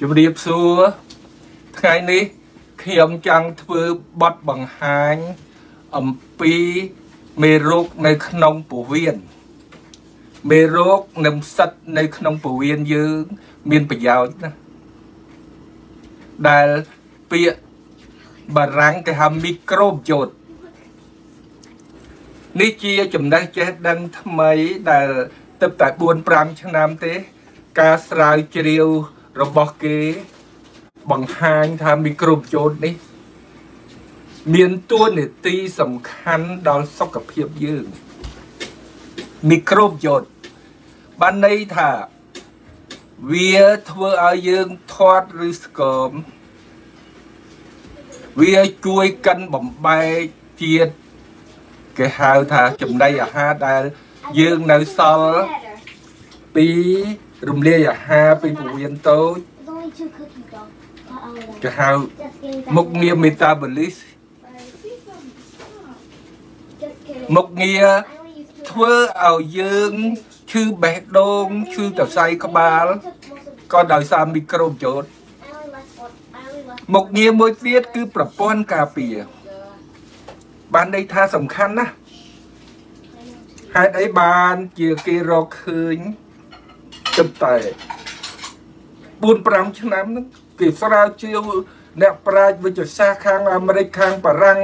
ជម្រាបសួរថ្ងៃនេះខ្ញុំចង់ធ្វើបទបង្ហាញអំពីមេរោគនៅក្នុងពោះវៀនមេរោគនឹមសិតនៅក្នុងពោះវៀនយើង មានប្រយោជន៍ណាស់ដែលពាក្យបារាំងគេហៅមីក្រូបយ៉ូតនេះជាចំណេះចេះដឹងថ្មីដែលទឹកតែ4 5ឆ្នាំទេ ការស្រាវជ្រាវ របស់គេបង្ហាញថាមីក្រូបយ៉ូតនេះ មានតួនាទីសំខាន់ដល់សុខភាពយើងមីក្រូបយ៉ូតបានន័យថាវាធ្វើឲ្យយើងធាត់ឬស្គមវាជួយកិនបំបែកជាតិគេហៅថាចំណីអាហារដែលយើងនៅសល់ពី រំលាយអាហារពីពោះវៀនតូចគេហៅមុខងារ metabolism មុខងារធ្វើឲ្យយើងឈឺបេះដូងឈឺសរសៃក្បាលក៏ដោយសារមីក្រូបយ៉ូតមុខងារមួយទៀតគឺប្រព័ន្ធការពារបានន័យថាសំខាន់ណាស់ហេតុអីបានជាគេរកឃើញ ទឹកតែ4 5ឆ្នាំហ្នឹងគេស្រាវជ្រាវអ្នកប្រាជ្ញវិទ្យាសាស្ត្រខាងអាមេរិកខាងបារាំង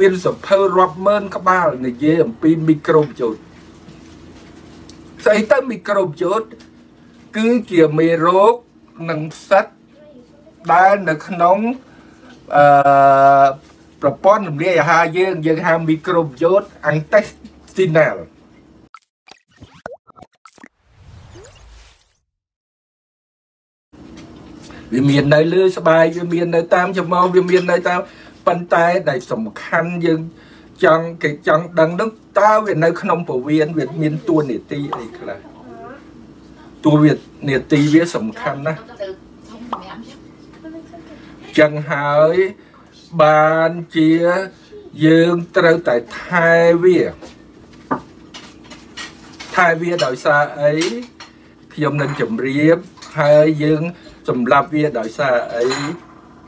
មានសភៅរាប់ម៉ឺនក្បាលនិយាយអំពីមីក្រូបយ៉ូតស្អីទៅមីក្រូបយ៉ូតគឺជាមេរោគនិងផ្សិតដែលនៅក្នុងអឺប្រព័ន្ធរំលាយអាហារយើងយើងហៅមីក្រូបយ៉ូត intestinal វាមាននៅលើស្បែកវាមាននៅតាមច្រមុះវាមាននៅតាមប៉ុន្តែដែលសំខាន់យើងចង់គេចង់ដឹងនឹងតើវានៅក្នុងពវៀនវាមានតួនាទីអីខ្លះតួវានាទីវាសំខាន់ណាស់ចឹងហើយបានជាយើងត្រូវតែថែវាថែវាដោយសារអីខ្ញុំនឹងជម្រាបហើយយើង សម្លាប់វាដោយសារអី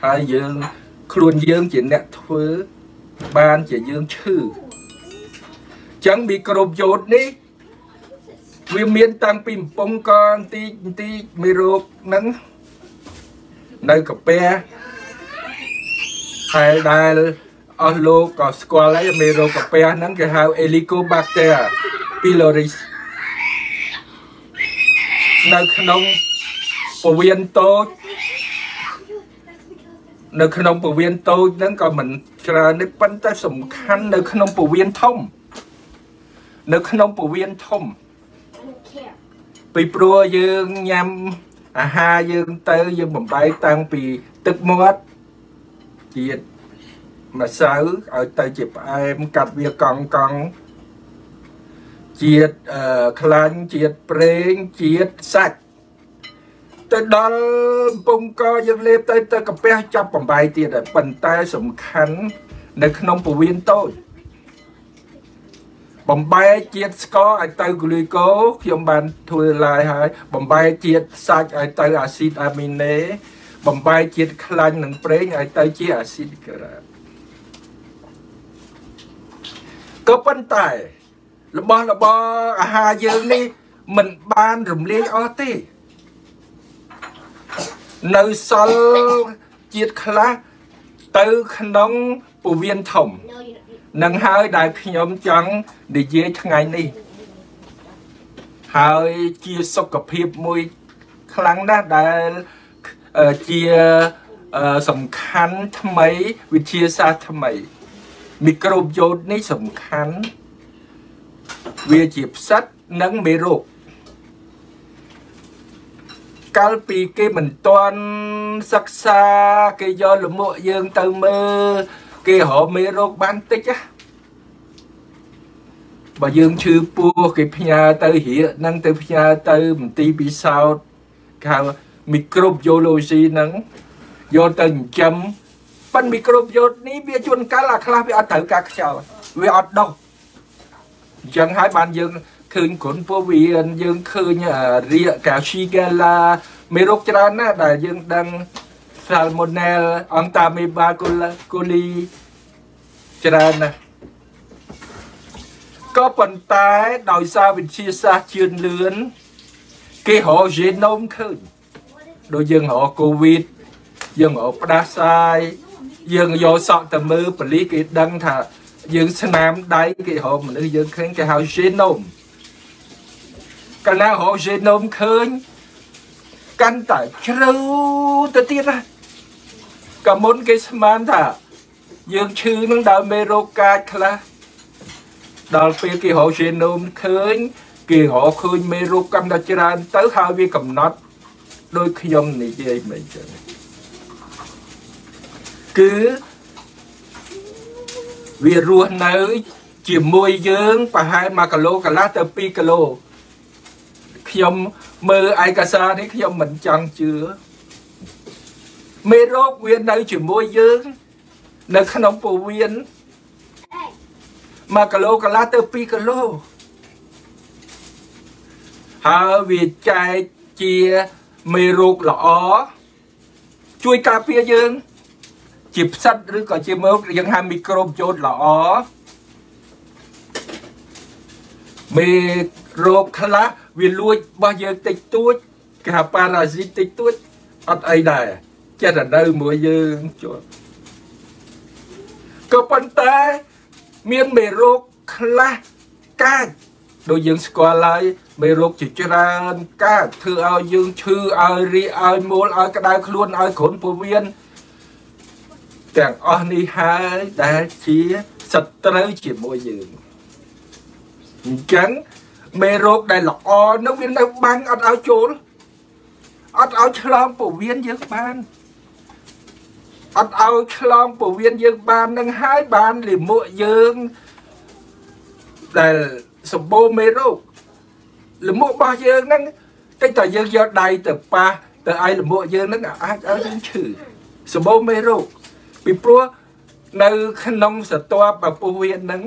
ហើយយើងខ្លួនយើងជាអ្នកធ្វើបានជាយើងឈឺចឹងមីក្រូបយ៉ូតនេះវាមានតាំងពីកំពង់កបន្តិចបន្តិចមេរោគហ្នឹងនៅកាពះហើយដែលអស់លោកក៏ស្គាល់ហើយមេរោគកាពះហ្នឹងគេហៅ Helicobacter pylori នៅក្នុង ពវៀនតូចនៅក្នុងពវៀនតូចហ្នឹងក៏មិនច្រើនទេប៉ុន្តែសំខាន់នៅក្នុងពវៀនធំ នៅក្នុងពវៀនធំពីព្រោះយើងញ៉ាំអាហារយើងទៅយើងបំបែកតាំងពីទឹកមាត់ជាតិម្សៅឲ្យទៅជាផ្អែមកាត់វាកង់កង់ជាតិខ្លាញ់ជាតិប្រេងជាតិសាច់ ទៅដល់ពងកយើងលេបទៅទៅកាពះចាប់បំបីទៀតហើយប៉ុន្តែសំខាន់នៅក្នុងពវៀនតូចបំបែកជាតិស្ករឲ្យទៅក្លូកូខ្ញុំបានធ្វើឡាយហើយបំបែកជាតិសាច់ឲ្យទៅអាស៊ីតអាមីណេបំបែកជាតិខ្លាញ់និងប្រេងឲ្យទៅជាអាស៊ីតក្រាតក៏ប៉ុន្តែរបស់របរអាហារយើងនេះមិនបានរំលាយអស់ទេ នៅសល់ជាតិខ្លះទៅក្នុងពវៀនធំនឹងហើយដែលខ្ញុំចង់និយាយថ្ងៃនេះ ហើយជាសុខភាពមួយខ្លាំងណាស់ដែលជាសំខាន់ថ្មីវិទ្យាសាស្ត្រថ្មី មីក្រូបយ៉ូតនេះសំខាន់វាជាផ្សិតនិងមេរោគ កាលពីគេមិនទាន់សិក្សាគេយកលមួកយើងទៅមើលគេរកមេរោគបានតិចណាបើយើងឈឺពោះគេផ្ញើទៅរៀកហ្នឹងទៅផ្ញើទៅមន្ទីរពិសោធន៍គេហៅមីក្រូបយ៉ូឡូស៊ីហ្នឹងយកទៅចិញ្ចឹមប៉ិនមីក្រូបយ៉ូតនេះវាជួនកាលអាខ្លះវាអត់ត្រូវការខ្យល់វាអត់ដុះអញ្ចឹងហើយបានយើង ឃើញគ្រុនពោះវៀនយើងឃើញរៀកកាស៊ីហ្គាឡាមេរោគច្រើនណាស់ដែលយើងដឹង Salmonella អង់តាមីបាកូឡាកូលីច្រើនណាស់ក៏ប៉ុន្តែដោយសារវិទ្យាសាស្ត្រជឿនលឿនគេរក genome ឃើញដូចយើងរក COVID យើងរកផ្ដាសាយយើងយកសក់ទៅមើលប៉លីសគេដឹងថាយើងស្នាមដៃគេរកមនុស្សយើងឃើញគេហៅ genome កាលណារក genome ឃើញកាន់តែជ្រៅទៅទៀតណាក៏មុនគេស្មានថា យើងឈឺនឹងដោយមេរោគកាចខ្លះដល់ពេលគេរក genome ឃើញ គេរកឃើញមេរោគកាន់តែច្រើន ទៅហើយវាកំណត់ដោយខ្ញុំនិយាយមិនចឹងគឺវារស់នៅ ជាមួយយើងប្រហែល1គីឡូកន្លះទៅ2គីឡូ ខ្ញុំមើលឯកសារនេះខ្ញុំមិនចង់ជឿមេរោគវានៅជាមួយយើង នៅក្នុងពោះវៀន1គីឡូកន្លះទៅ2គីឡូហើយវាចែកជាមេរោគល្អជួយការពារយើង ជាផ្សិតឬក៏ជាមើកយើងហៅមីក្រូបជូតល្អ មេរោគខ្លះវាលួចរបស់យើងតិចតួចគេហៅប៉ារ៉ាស៊ីតតិចតួចអត់អីដែរចិត្តនៅមួយយើងជាប់ក៏ប៉ុន្តែមានមេរោគខ្លះកាចដូចយើងស្គាល់ហើយមេរោគជាច្រើនកើតធ្វើឲ្យយើងឈឺឲ្យរីឲ្យមូលឲ្យក្តៅខ្លួនឲ្យគ្រុនពោះវៀនទាំងអស់នេះហើយដែលជាសត្រូវជាមួយយើង អញ្ចឹងមេរោគដែលល្អនោះវានៅបាំងអត់ឲ្យចូលអត់ឲ្យឆ្លងពោះវៀនយើងបានអត់ឲ្យឆ្លងពោះវៀនយើងបាននឹងហើយបានលិមួកយើងដែលសម្បូរមេរោគលមួករបស់យើងហ្នឹងតិចតែយើងយកដៃទៅប៉ះទៅឲ្យលមួកយើងហ្នឹងអាចឲ្យយើងឈឺសម្បូរមេរោគពីព្រោះនៅក្នុងសត្វបពុះវាហ្នឹង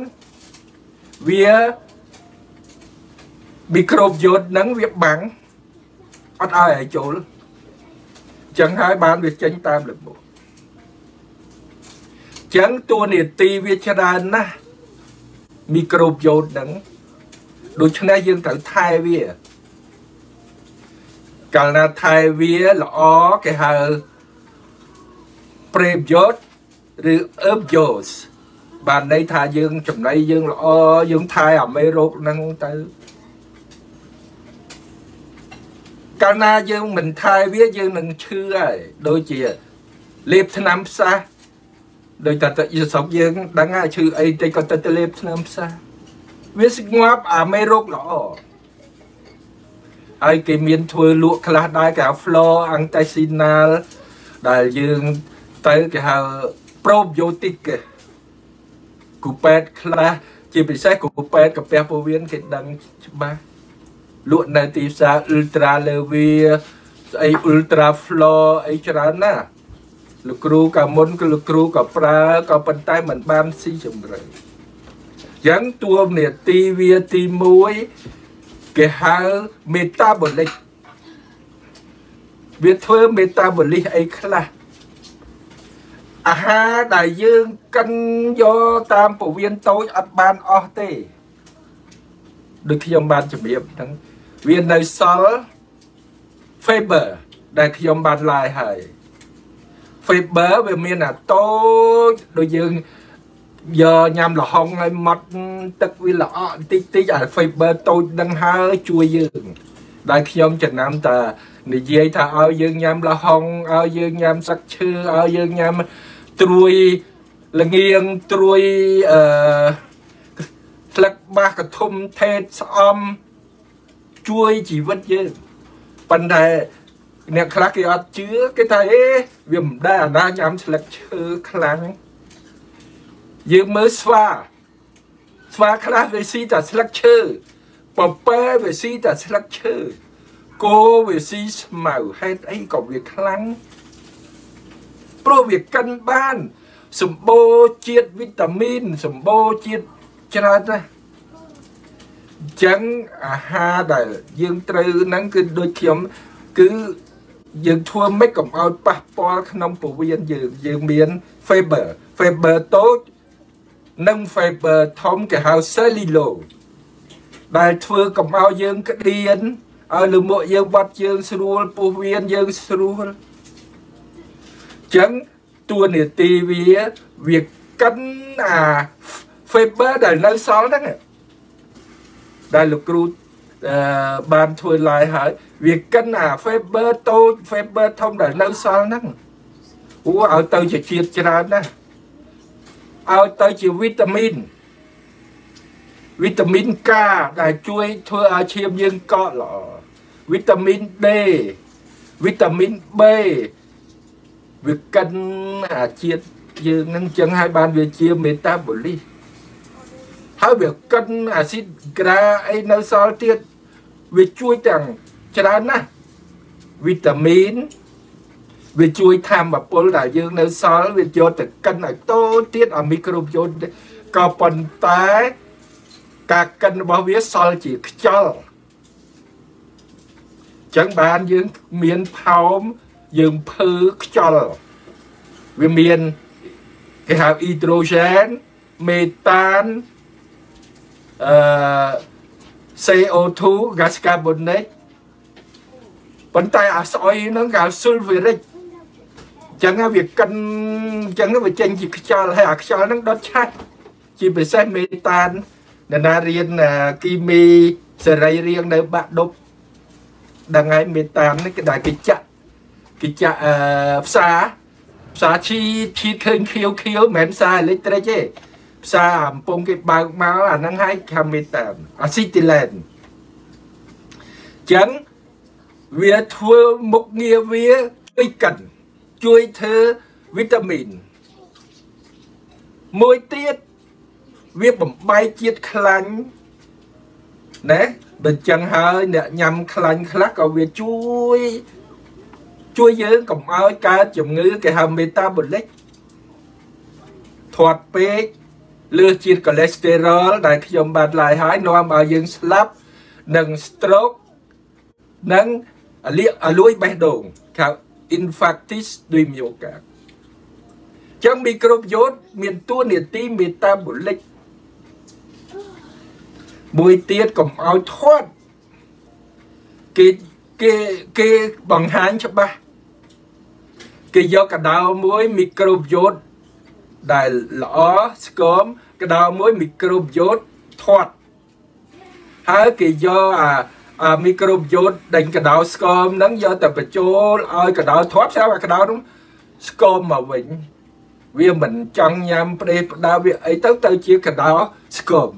វា មីក្រូបយោតហ្នឹងវាបាំងអត់ឲ្យឲ្យចូលចឹងហើយបានវាចេញតាមលមុខចឹងតួនាទីវាច្រើនណាស់មីក្រូបយោតហ្នឹងដូច្នេះយើងត្រូវថែវាកាលណាថែវាល្អគេហៅប្រេប្រយោជន៍ឬអឺបយោសបានន័យថាយើងចំណៃយើងល្អយើងថែអាមេរោគហ្នឹងទៅ កាលណាយើងមិនថែវាយើងនឹងឈឺហើយដូចជាលេបថ្នាំផ្សះដោយតែយសពយើងដឹងហើយឈឺអីតិចក៏ទៅលេបថ្នាំផ្សះវាស្ងប់អាមេរោគល្អហើយគេមានធ្វើលក់ខ្លះដែរគេហៅ floor antestinal ដែលយើងទៅគេហៅ probiotic គេគូពេតខ្លះជាពិសេសគូពេតកាពះពោះវៀនគេដឹងច្បាស់ លក់នៅទីផ្សារ ultra levia ស្អី ultra floor អីច្រើនណាលោកគ្រូកាមុនគឺលោកគ្រូក៏ប្រើក៏ប៉ុន្តែមិនបានស៊ីជម្រៅចឹងតួនាទីវាទី1គេហៅ metabolic វាធ្វើ metabolic អីខ្លះអាហារដែលយើងកិនយកតាមពវៀនតូចអត់បានអស់ទេដូចខ្ញុំបានជម្រាបហ្នឹង វានៅសល់ fiber ដែលខ្ញុំបានឡាយហើយ fiber វាមានអាតូចដូចយើងយកញ៉ាំលហុងឲ្យម៉ត់ទឹកវាល្អក់បន្តិចតិចអា fiber តូចនឹងហើយជួយយើងដែលខ្ញុំចំណាំតានិយាយថាឲ្យយើងញ៉ាំលហុងឲ្យយើងញ៉ាំសាក់ឈើឲ្យយើងញ៉ាំត្រួយល្ងៀងត្រួយអឺស្លឹកបាសកធំថេតស្អំ ជួយជីវិតយើងប៉ុន្តែអ្នកខ្លះគេអត់ជឿគេថាអេវាមិនដែរអាណាញ៉ាំស្លឹកឈើខ្លាំងយើងមើលស្វាស្វាខ្លះវាស៊ីតែស្លឹកឈើពពែវាស៊ីតែស្លឹកឈើគោវាស៊ីស្មៅហេតុអីក៏វាខ្លាំងព្រោះវាកិនបាន សម្បូរជាតិវីតាមីនសម្បូរជាតិច្រើនណាស់ ចឹងអាហារដែលយើងត្រូវហ្នឹងគឺដូចខ្ញុំគឺយើងធ្វើមិនកុំឲ្យប៉ះពាល់ក្នុងពោះវៀនយើងយើងមាន fiber fiber តូចនិង fiber ធំគេហៅ cellulose ដែលធ្វើកុំឲ្យយើងក្តៀនឲ្យលមុខយើងបាត់ជើងស្រួលពោះវៀនយើងស្រួលចឹងតួនាទីវាវាកិនអា fiber ដែលនៅសល់ហ្នឹង ដែលលោកគ្រូអឺបានធ្វើឡាយហើយវាកិនអា fiber តូច fiber ធំដែលនៅសល់ហ្នឹងអូឲ្យទៅជាជាតិច្រើនណាស់ឲ្យទៅជាវីតាមីនវីតាមីន K ដែលជួយធ្វើឲ្យឈាមយើងកកល្អវីតាមីន D វីតាមីន B វាកិនអាជាតិយើងនឹងចឹងឲ្យបានវាជាមេតាបូលីស ហើយវាកិនអាស៊ីតក្រាអីនៅសល់ទៀតវាជួយទាំងច្រើនណាស់វីតាមីនវាជួយធម្មពលដែលយើងនៅសល់វាយកទៅកិនឲ្យតូចទៀតឲ្យមីក្រូបយ៉ូតក៏ប៉ុន្តែការកិនរបស់វាសល់ជាខ្យល់ចឹងបានយើងមានផោមយើងភើខ្យល់វាមានគេហៅអ៊ីដ្រូសែនមេតាន អឺ CO2 gas carbonic ប៉ុន្តែអាស្អុយហ្នឹងគេហៅ sulfuric ចឹងវាកិនចឹងវាចេញជាខ្យល់ហើយអាខ្យល់ហ្នឹងដុតឆាច់ជាពិសេសមេតានអ្នកណារៀនគីមីសេរីរាង្គនៅបាក់ដប់ដឹងហើយមេតាននេះគេដែលគេចាក់គេចាក់អឺផ្សារផ្សារឈីឈីឃើញខៀវខៀវមិនមែនផ្សារអេឡិចត្រូលិកទេ ផ្សារអំពងគេបើកមកអាហ្នឹងហើយខាមេតានអាស៊ីទីឡែនចឹងវាធ្វើមុខងារវាជួយកិនជួយធ្វើវីតាមីនមួយទៀតវាបំបែកជាតិខ្លាញ់ណាបើចឹងហើយអ្នកញ៉ាំខ្លាញ់ខ្លះក៏វាជួយជួយយើងកុំឲ្យកើតជំងឺគេហៅមេតាបូលិកធាត់ពេក លើសជាតិកូលេស្តេរ៉ុលដែលខ្ញុំបានឡាយហើយនាំឲ្យយើងស្លាប់និង stroke និងលាកអលួយបេះដូងហៅ infarctus ដោយ myocardium ចឹងមីក្រូបយ៉ូតមានតួនាទីមេតាបូលិកមួយទៀតកុំឲ្យធាត់គេគេគេបង្ហាញច្បាស់គេយកកដៅមួយមីក្រូបយ៉ូត ដែលល្អស្គមកដៅមួយមីក្រូបយ៉ូតធាត់ហើយគេយកអាអាមីក្រូបយ៉ូតដេញកដៅស្គមហ្នឹងយកទៅបញ្ចូលឲ្យកដៅធាត់ស្រាប់អាកដៅហ្នឹងស្គមមកវិញវាមិនចង់ញ៉ាំផ្ដេសផ្ដាវាអីទៅទៅជាកដៅស្គម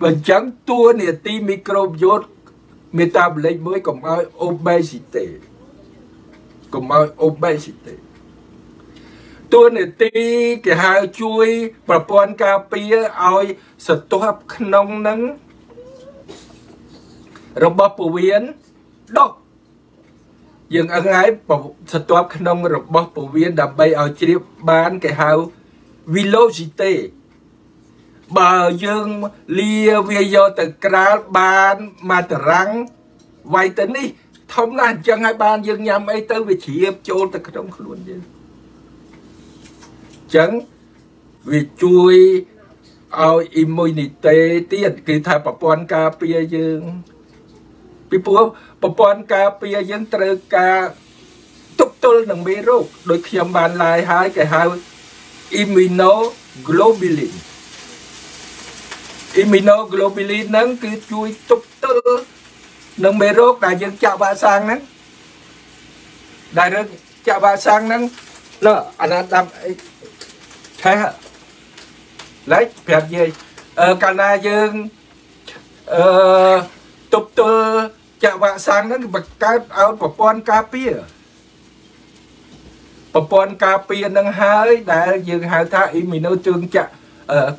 បើអញ្ចឹងតួនាទីមីក្រូបយ៉ូតមេតាបូលិកមួយកុំឲ្យ obesity កុំឲ្យ obesity តួ នាទីគេហៅជួយ ប្រព័ន្ធការពារឲ្យសន្ទាប់ក្នុងនឹងរបស់ពោះវៀនដុះយើងអឹងហើយសន្ទាប់ក្នុងរបស់ពោះវៀនដើម្បីឲ្យជ្រាបបានគេហៅ velocity បើយើងលាវាយកទៅក្រាលបានមកតារាំងវាយទៅនេះធំណាស់អញ្ចឹងហើយបានយើងញ៉ាំអីទៅវាជ្រាបចូលទៅក្នុងខ្លួនយើង ចឹងវាជួយឲ្យ immunity ទៀតគឺថាប្រព័ន្ធការពារយើងពីព្រោះប្រព័ន្ធការពារយើងត្រូវការទប់ទល់នឹងមេរោគដោយខ្ញុំបានឡាយហើយគេហៅ immunoglobulin immunoglobulin ហ្នឹងគឺជួយទប់ទល់នឹងមេរោគដែលយើងចាក់វ៉ាក់សាំងហ្នឹងដែលយើងចាក់វ៉ាក់សាំងហ្នឹងលើអាណាដាំអី ឆេះឡែកប្រាប់យាយអឺកាលណាយើងអឺទប់ទល់ចាក់វ៉ាក់សាំងហ្នឹងបង្កើតឲ្យប្រព័ន្ធការពារប្រព័ន្ធការពារនឹងហើយដែលយើងហៅថាអ៊ីមីណូជើងចាក់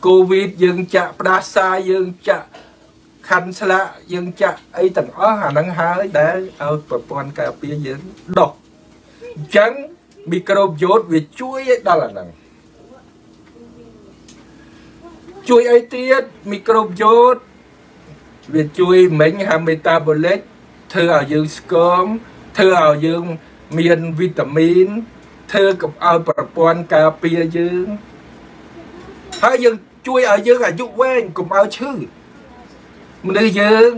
កូវីដយើងចាក់ផ្ដាសាយើងចាក់ខាន់ស្លាកយើងចាក់អីទាំងអស់អាហ្នឹងហើយដែលឲ្យប្រព័ន្ធការពារយើងដុះអញ្ចឹងមីក្រូបយ៉ូតវាជួយដល់អាហ្នឹង ជួយអីទៀតមីក្រូបយ៉ូតវាជួយមិញហាមេតាបូលិកធ្វើឲ្យយើងស្គមធ្វើឲ្យយើងមានវីតាមីនធ្វើកុំឲ្យប្រព័ន្ធការពារយើងហើយយើងជួយឲ្យយើងអាយុវែងកុំឲ្យឈឺមនុស្សយើង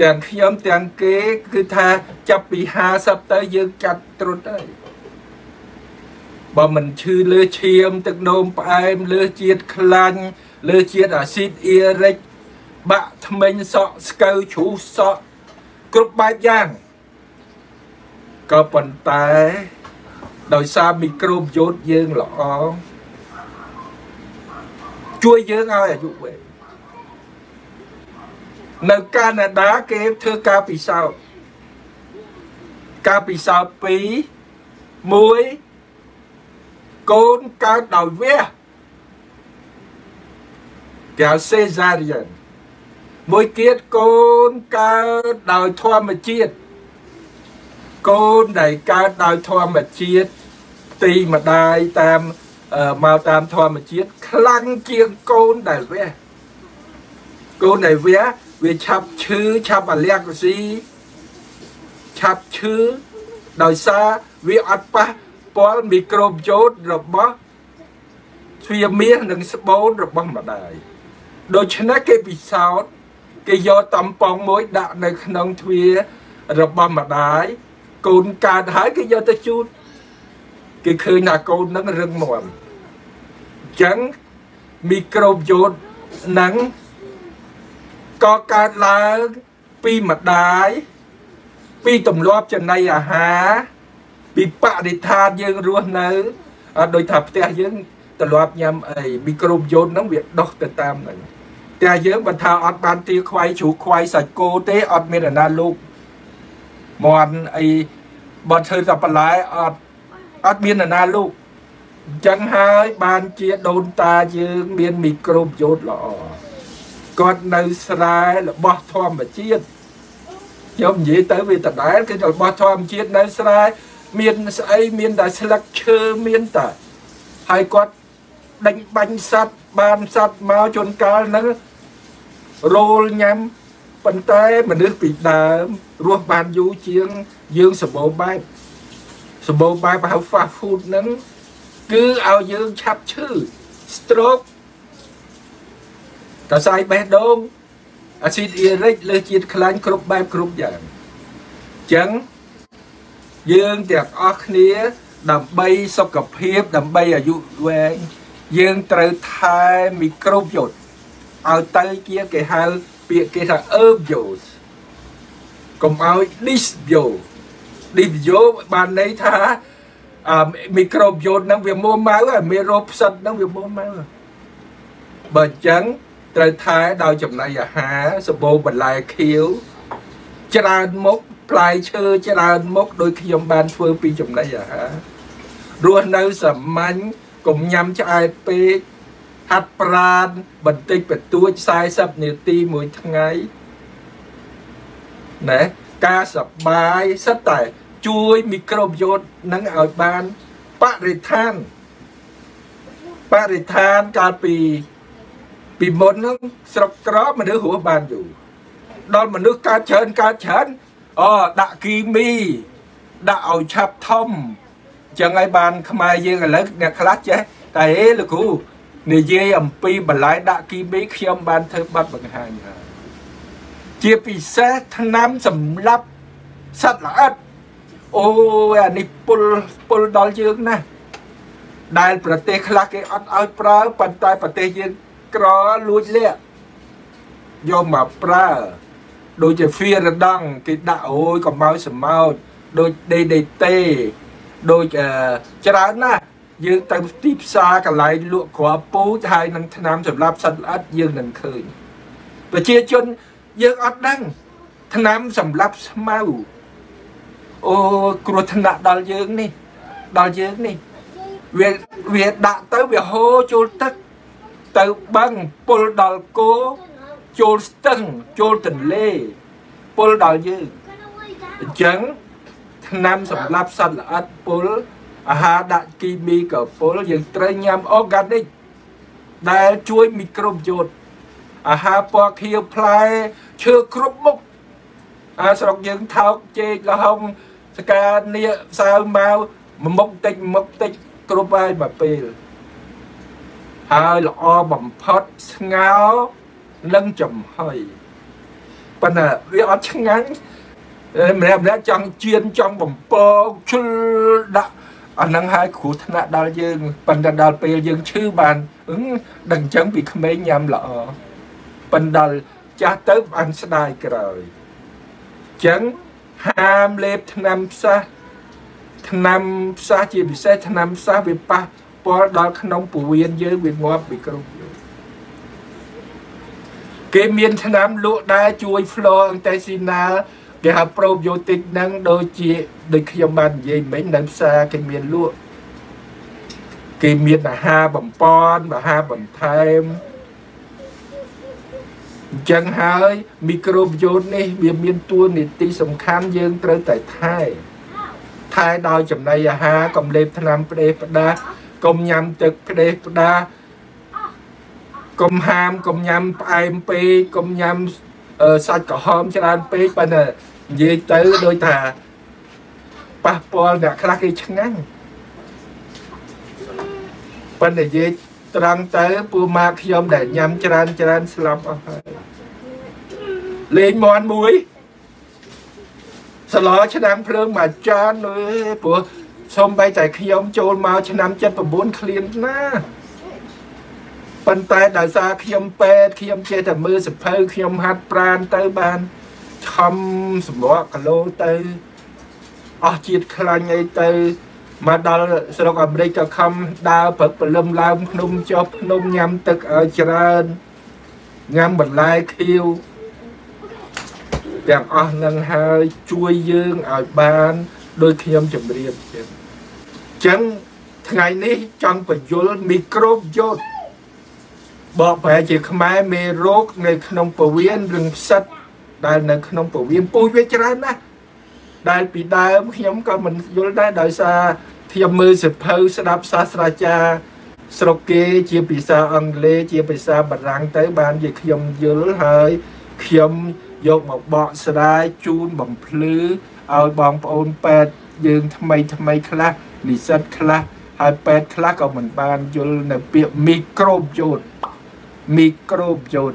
ទាំងខ្ញុំទាំងគេគឺថាចាប់ពី50ទៅយើងកាត់ត្រុតហើយបើមិនឈឺលើឈាមទឹកនោមផ្អែមលើជាតិខ្លាញ់ លើជាតិអាស៊ីតអ៊ីរិកបាក់ថ្មិញសក់ស្កូវជ្រុះសក់គ្រប់បែបយ៉ាងក៏ប៉ុន្តែដោយសារមីក្រូបយោតយើងល្អជួយយើងឲ្យអាយុវែងនៅកាណាដាគេធ្វើការពិសោធន៍ការពិសោធន៍2 1កូនកើតដោយវះ គេហៅ cesarean មួយទៀតកូនកើតដោយធម្មជាតិកូនដែលកើតដោយធម្មជាតិទីម្ដាយតាមមកតាមធម្មជាតិខ្លាំងជាងកូនដែលវះកូនដែលវះវាឆាប់ឈឺឆាប់អាឡែកស៊ីឆាប់ឈឺដោយសារវាអត់ប៉ះពាល់មីក្រូបយ៉ូតរបស់ទ្វាមាសនិងស្បូនរបស់ម្ដាយ ដូច្នេះគេពិសោធន៍គេយកតំប៉ងមួយដាក់នៅក្នុងទ្វារបស់ម្ដាយកូនកើតហើយគេយកទៅជូតគេឃើញថាកូននឹងរឹងមាំអញ្ចឹងមីក្រូបយ៉ូតនឹងក៏កើតឡើងពីម្ដាយពីទម្លាប់ចំណីអាហារពីបរិស្ថានយើងរស់នៅដោយថាផ្ទះយើងទម្លាប់ញ៉ាំអីមីក្រូបយ៉ូតហ្នឹងវាដុះទៅតាមហ្នឹង តែយើងបើថាអត់បានទាខ្វាយជ្រូកខ្វាយសាច់គោទេអត់មានអាណាលោកមន់អីបើធ្វើតែបន្លែអត់អត់មានអាណាលោកអញ្ចឹងហើយបានជាដូនតាយើងមានមីក្រូបយ៉ូតល្អគាត់នៅស្រែរបស់ធម្មជាតិខ្ញុំនិយាយទៅវាដដែលគឺរបស់ធម្មជាតិនៅស្រែមានស្អីមានតែស្លឹកឈើមានតែហើយគាត់ដេញបាញ់សัตว์បានសัตว์មកជួនកាលហ្នឹង រោលញ៉ាំប៉ុន្តែមនុស្សពីដើមរស់បានយូរជាងយើងសម្បូរបែបសម្បូរបែបហៅ fast food ហ្នឹងគឺឲ្យយើងឆាប់ឈឺ stroke តសៃបេះដូងអាស៊ីតអ៊ីរិកលើជាតិខ្លាញ់គ្រប់បែបគ្រប់យ៉ាងអញ្ចឹងយើងទាំងអស់គ្នា ដើម្បីសុខភាព ដើម្បីអាយុវែងយើងត្រូវថែមីក្រូបយ៉ូត ឲ្យទៅជាគេហៅពាក្យគេថា herbs កុំឲ្យ dysbio dysbio បានន័យថាអមីក្រូបយ៉ូតហ្នឹងវាមួម៉ៅហើយមេរោគផ្សិតហ្នឹងវាមួម៉ៅបើអញ្ចឹងត្រូវថែដោយចំណីអាហារសម្បូរបន្លែខៀវច្រើនមុខផ្លែឈើច្រើនមុខដោយខ្ញុំបានធ្វើពីចំណីអាហាររស់នៅសាមញ្ញកុំញ៉ាំឆ្អែតពេក ហាត់ប្រាណបន្តិចបន្តួច40នាទីមួយថ្ងៃណែការសបាយសិតតែ ជួយមីក្រូបយ៉ូតនឹងឲ្យបានបរិស្ថានបរិស្ថានកាលពីពីមុនហ្នឹងស្រុកក្រមនុស្សរស់បានយូរដល់មនុស្សកើតច្រើនកើតច្រើនអូដាក់គីមីដាក់ឲ្យឆាប់ធំចឹងហើយបានខ្មែរយើងឥឡូវអ្នកខ្លះចេះតែហេលោកគ្រូ និយាយអំពីបន្លែដាក់គីមីខ្ញុំបានធ្វើបាត់បង្ហាញហើយជាពិសេសថ្នាំសម្លាប់សត្វល្អិតអូយអានេះពុលពុលដល់យើងណាស់ដែលប្រទេសខ្លះគេអត់ឲ្យប្រើប៉ុន្តែប្រទេសយើងក្រលួចលាក់យកមកប្រើដូចជាហ្វៀរដងគេដាក់អូយកំោចសម្ោចដូច DDT ដូចច្រើនណាស់ យើងទៅទីផ្សារកន្លែងលក់គ្រាប់ពូជហើយនឹងថ្នាំសម្រាប់សត្វល្អិតយើងនឹងឃើញប្រជាជនយើងអត់ដឹងថ្នាំសម្រាប់ស្មៅអូគ្រោះថ្នាក់ដល់យើងនេះដល់យើងនេះវាវាដាក់ទៅវាហូរចូលទឹកទៅបឹងពុលដល់គោចូលស្ទឹងចូលទន្លេពុលដល់យើងអញ្ចឹងថ្នាំសម្រាប់សត្វល្អិតពុល អាហារដាក់គីមីក៏ពុលយើងត្រូវញ៉ាំអូហ្គានិកដែលជួយមីក្រូបយ៉ូតអាហារពណ៌ខៀវផ្លែឈើគ្រប់មុខអាស្រុកយើងថោកចេកលហុងសកានេះសើមកមុខតិចមុខតិចគ្រប់ហើយមកពេលហើយល្អបំផុតស្ងោនិងចំហុយប៉ុន្តែវាអត់ឆ្ងាញ់ម្នាក់ម្នាក់ចង់ជៀនចង់បំពងជុលដាក់ អានឹងហើយគ្រូថ្នាក់ដល់យើងប៉ុន្តែដល់ពេលយើងឈឺបានដឹងអញ្ចឹងពីក្មេងញ៉ាំល្អប៉ុន្តែចាស់ទៅបានស្ដាយក្រោយអញ្ចឹងហាមលេបថ្នាំផ្សះថ្នាំផ្សះជាពិសេសថ្នាំផ្សះវាប៉ះពាល់ដល់ក្នុងពោះវៀនយើងវាងាប់ពីគ្រប់គេមានថ្នាំលក់ដែរជួយ flow intestinal គេហៅ probiotic ហ្នឹងដូចជាដូចខ្ញុំបាននិយាយមិញនៅផ្សារគេមានលក់គេមានអាហារបំពន់អាហារបន្ថែមអញ្ចឹងហើយមីក្រូបយ៉ូតនេះវាមានតួនាទីសំខាន់យើងត្រូវតែថែថែដោយចំណីអាហារកុំលេបថ្នាំផ្ដេសផ្ដាសកុំញ៉ាំទឹកផ្ដេសផ្ដាសកុំហាមកុំញ៉ាំផ្អែមពេកកុំញ៉ាំសាច់ក្រហមច្រើនពេកប៉ុន្តែ និយាយទៅដូចថាប៉ះពាល់អ្នកខ្លះគេឆ្ងាញ់ប៉ុន្តែនិយាយត្រង់ទៅពូម៉ាខ្ញុំដែលញ៉ាំច្រើនច្រើនស្លាប់អស់ហើយលេងមន់មួយសឡឆ្នាំភ្លើងមួយចានអើយព្រោះសូម្បីតែខ្ញុំចូលមកឆ្នាំ79ឃ្លានណាប៉ុន្តែដោយសារខ្ញុំពេទ្យខ្ញុំចេះតែមើលសភៅខ្ញុំហាត់ប្រានទៅបាន ខំសម្រក់គីឡូទៅអស់ជាតិខ្លាញ់អីទៅមកដល់ស្រុកអាមេរិកក៏ខំដើរព្រឹកព្រលឹមឡើងភ្នំចុះភ្នំញ៉ាំទឹកឲ្យច្រើនញ៉ាំបន្លែខៀវទាំងអស់នឹងហើយជួយយើងឲ្យបានដោយខ្ញុំជម្រាបចឹងអញ្ចឹងថ្ងៃនេះចង់បញ្យលមីក្រូបយោតបកប្រែជាខ្មែរមេរោគនៅក្នុងពវៀនរឹងផ្សិត ដែលនៅក្នុងពវៀនពូជវាច្រើនណាស់ដែលពីដើមខ្ញុំក៏មិនយល់ដែរដោយសារខ្ញុំមើលសភៅស្ដាប់សាស្ត្រាចារ្យស្រុកគេជាភាសាអង់គ្លេសជាភាសាបារាំងទៅ បានជាខ្ញុំយល់ហើយខ្ញុំយកមកបកស្រាយជូនបំភ្លឺឲ្យបងប្អូនពេទ្យយើងថ្មីថ្មីខ្លះនិស្សិតខ្លះហើយពេទ្យខ្លះក៏មិនបានយល់នៅពាក្យមីក្រូបយោតមីក្រូបយោត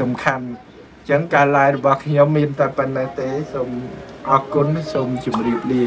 សំខាន់អញ្ចឹងការ live របស់ខ្ញុំមានតែប៉ុណ្ណេះទេសូមអរគុណសូមជម្រាបលា